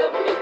so pretty.